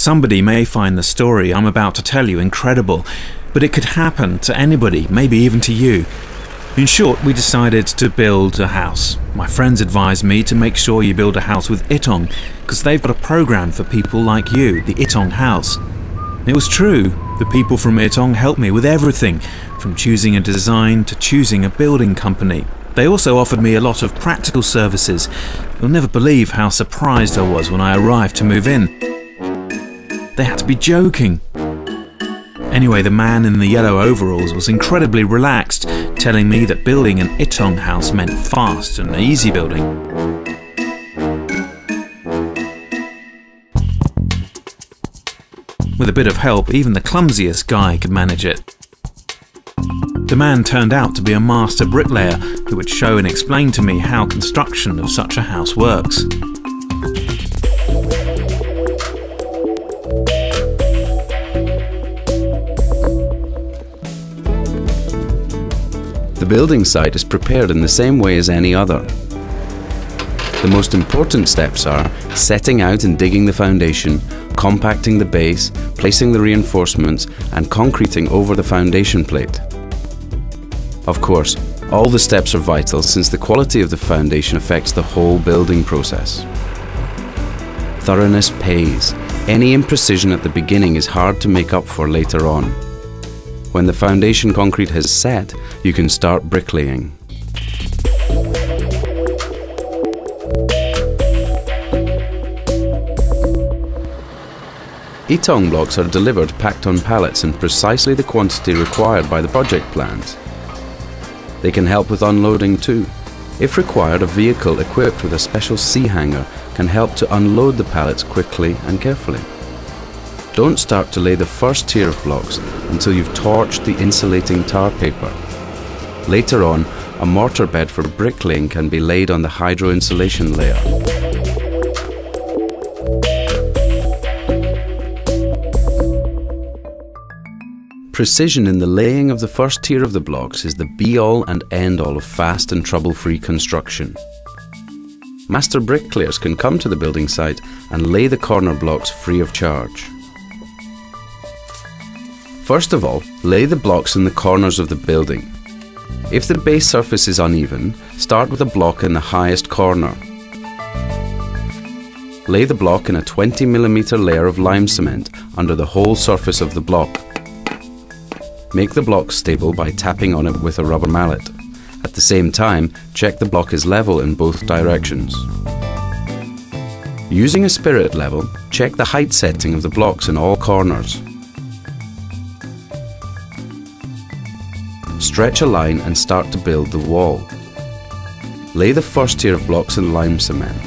Somebody may find the story I'm about to tell you incredible, but it could happen to anybody, maybe even to you. In short, we decided to build a house. My friends advised me to make sure you build a house with Ytong, because they've got a program for people like you, the Ytong House. It was true. The people from Ytong helped me with everything, from choosing a design to choosing a building company. They also offered me a lot of practical services. You'll never believe how surprised I was when I arrived to move in. They had to be joking. Anyway, the man in the yellow overalls was incredibly relaxed, telling me that building an Ytong house meant fast and easy building. With a bit of help, even the clumsiest guy could manage it. The man turned out to be a master bricklayer who would show and explain to me how construction of such a house works. Building site is prepared in the same way as any other. The most important steps are setting out and digging the foundation, compacting the base, placing the reinforcements and concreting over the foundation plate. Of course, all the steps are vital since the quality of the foundation affects the whole building process. Thoroughness pays. Any imprecision at the beginning is hard to make up for later on. When the foundation concrete has set, you can start bricklaying. Ytong blocks are delivered packed on pallets in precisely the quantity required by the project plans. They can help with unloading too. If required, a vehicle equipped with a special C-hanger can help to unload the pallets quickly and carefully. Don't start to lay the first tier of blocks until you've torched the insulating tar paper. Later on, a mortar bed for bricklaying can be laid on the hydro insulation layer. Precision in the laying of the first tier of the blocks is the be-all and end-all of fast and trouble-free construction. Master bricklayers can come to the building site and lay the corner blocks free of charge. First of all, lay the blocks in the corners of the building. If the base surface is uneven, start with a block in the highest corner. Lay the block in a 20mm layer of lime cement under the whole surface of the block. Make the block stable by tapping on it with a rubber mallet. At the same time, check the block is level in both directions. Using a spirit level, check the height setting of the blocks in all corners. Stretch a line and start to build the wall. Lay the first tier of blocks in lime cement.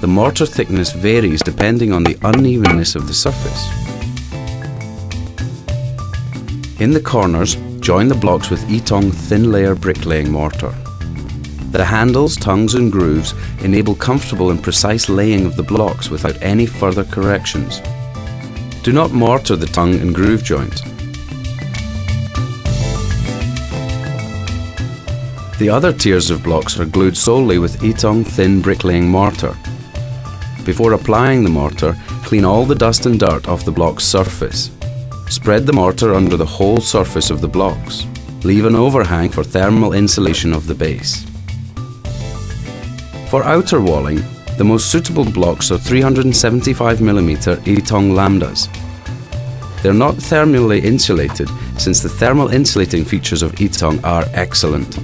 The mortar thickness varies depending on the unevenness of the surface. In the corners, join the blocks with Ytong thin layer bricklaying mortar. The handles, tongues and grooves enable comfortable and precise laying of the blocks without any further corrections. Do not mortar the tongue and groove joint. The other tiers of blocks are glued solely with Ytong thin bricklaying mortar. Before applying the mortar, clean all the dust and dirt off the block's surface. Spread the mortar under the whole surface of the blocks. Leave an overhang for thermal insulation of the base. For outer walling, the most suitable blocks are 375mm Ytong Lambdas. They're not thermally insulated since the thermal insulating features of Ytong are excellent.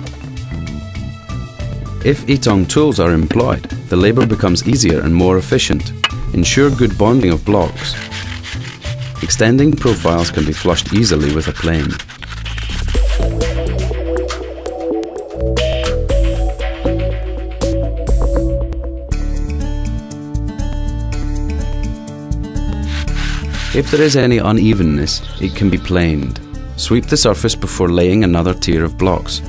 If Ytong tools are employed, the labour becomes easier and more efficient. Ensure good bonding of blocks. Extending profiles can be flushed easily with a plane. If there is any unevenness, it can be planed. Sweep the surface before laying another tier of blocks.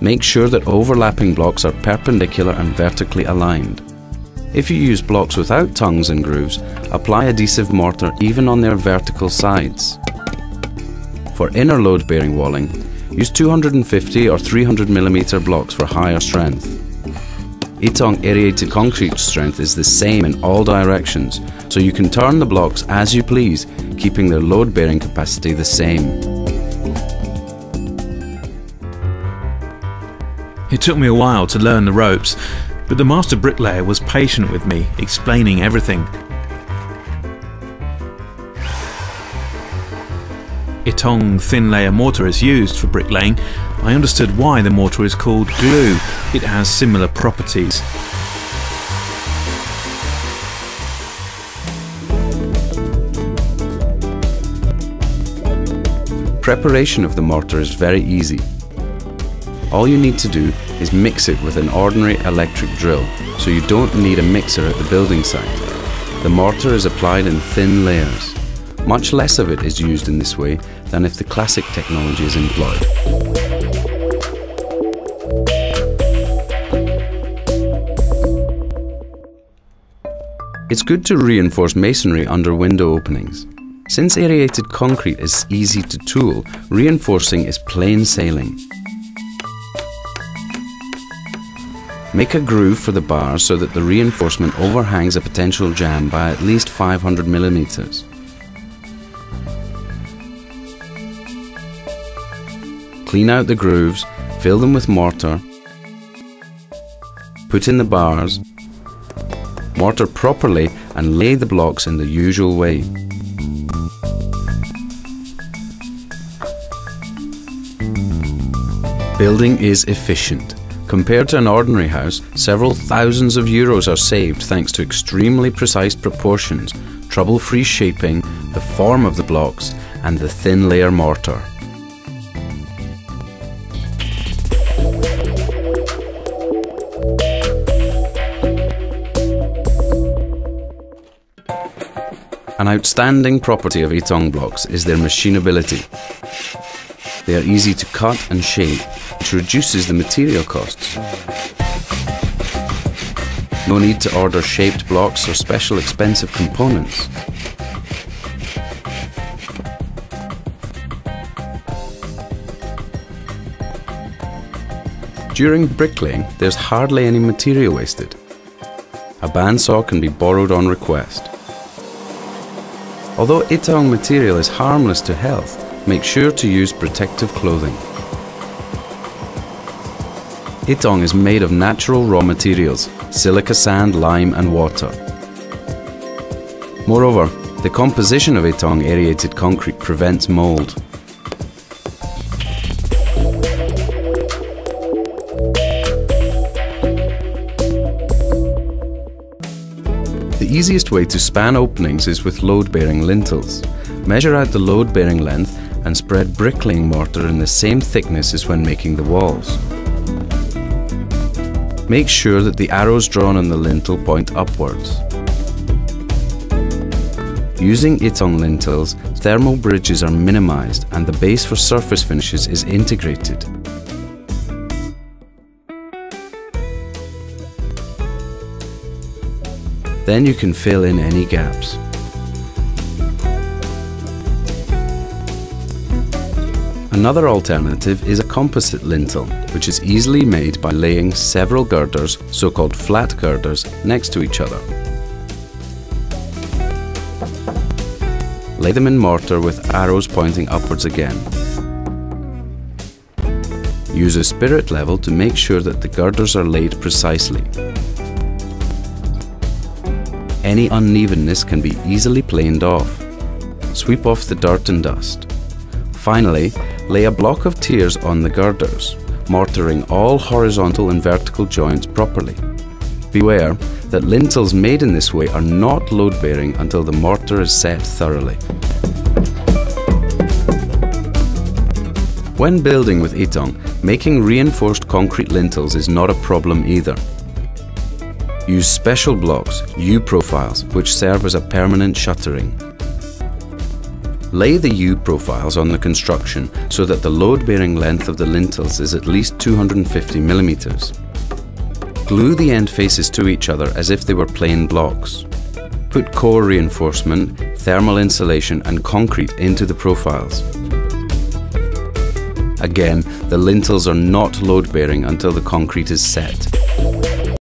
Make sure that overlapping blocks are perpendicular and vertically aligned. If you use blocks without tongues and grooves, apply adhesive mortar even on their vertical sides. For inner load bearing walling, use 250 or 300 mm blocks for higher strength. Ytong aerated concrete strength is the same in all directions, so you can turn the blocks as you please, keeping their load bearing capacity the same. It took me a while to learn the ropes, but the master bricklayer was patient with me, explaining everything. Ytong thin layer mortar is used for bricklaying. I understood why the mortar is called glue. It has similar properties. Preparation of the mortar is very easy. All you need to do is mix it with an ordinary electric drill, so you don't need a mixer at the building site. The mortar is applied in thin layers. Much less of it is used in this way than if the classic technology is employed. It's good to reinforce masonry under window openings. Since aerated concrete is easy to tool, reinforcing is plain sailing. Make a groove for the bars so that the reinforcement overhangs a potential jam by at least 500 millimeters. Clean out the grooves, fill them with mortar, put in the bars, mortar properly and lay the blocks in the usual way. Building is efficient. Compared to an ordinary house, several thousands of euros are saved thanks to extremely precise proportions, trouble-free shaping, the form of the blocks and the thin layer mortar. An outstanding property of Ytong blocks is their machinability. They are easy to cut and shape, which reduces the material costs. No need to order shaped blocks or special expensive components. During bricklaying, there's hardly any material wasted. A bandsaw can be borrowed on request. Although Ytong material is harmless to health, make sure to use protective clothing. Ytong is made of natural raw materials, silica sand, lime and water. Moreover, the composition of Ytong aerated concrete prevents mould. The easiest way to span openings is with load-bearing lintels. Measure out the load-bearing length and spread bricklaying mortar in the same thickness as when making the walls. Make sure that the arrows drawn on the lintel point upwards. Using Ytong lintels, thermal bridges are minimised and the base for surface finishes is integrated. Then you can fill in any gaps. Another alternative is a composite lintel, which is easily made by laying several girders, so-called flat girders, next to each other. Lay them in mortar with arrows pointing upwards again. Use a spirit level to make sure that the girders are laid precisely. Any unevenness can be easily planed off. Sweep off the dirt and dust. Finally, lay a block of tiers on the girders, mortaring all horizontal and vertical joints properly. Beware that lintels made in this way are not load-bearing until the mortar is set thoroughly. When building with Ytong, making reinforced concrete lintels is not a problem either. Use special blocks, U-profiles, which serve as a permanent shuttering. Lay the U-profiles on the construction so that the load-bearing length of the lintels is at least 250 millimeters. Glue the end faces to each other as if they were plain blocks. Put core reinforcement, thermal insulation and concrete into the profiles. Again, the lintels are not load-bearing until the concrete is set.